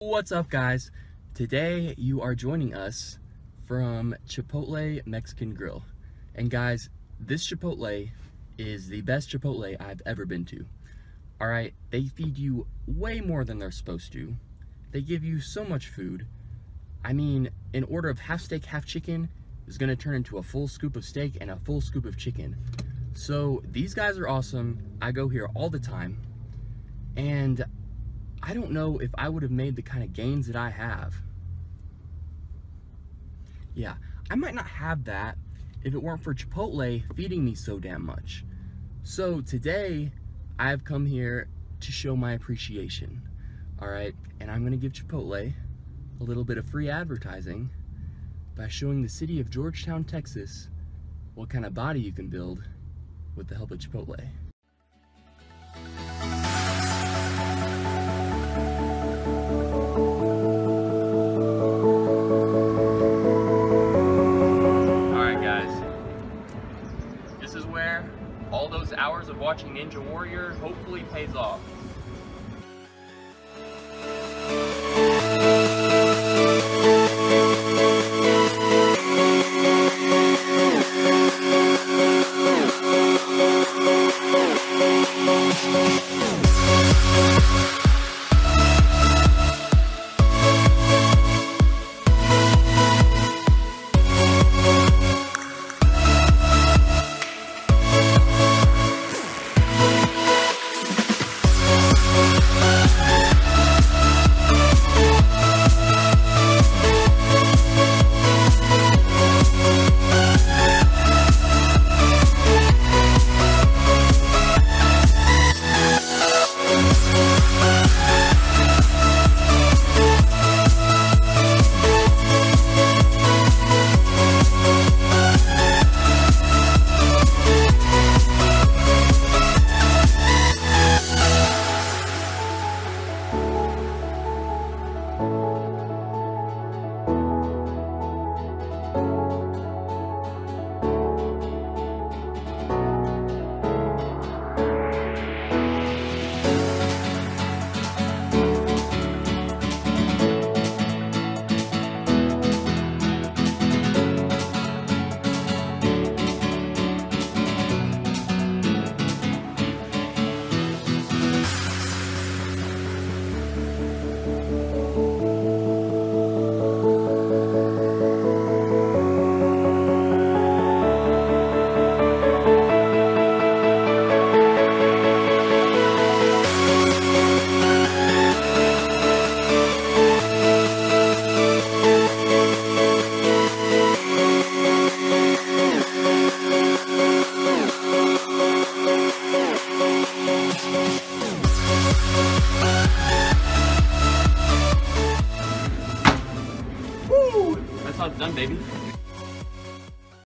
What's up guys? Today you are joining us from Chipotle Mexican Grill. And guys, this Chipotle is the best Chipotle I've ever been to. Alright, they feed you way more than they're supposed to. They give you so much food. I mean, an order of half steak, half chicken is gonna turn into a full scoop of steak and a full scoop of chicken. So these guys are awesome. I go here all the time. And I don't know if I would have made the kind of gains that I have. Yeah, I might not have that if it weren't for Chipotle feeding me so damn much. So today, I've come here to show my appreciation. All right, and I'm gonna give Chipotle a little bit of free advertising by showing the city of Georgetown, Texas, what kind of body you can build with the help of Chipotle. Hours of watching Ninja Warrior hopefully pays off. How done, baby.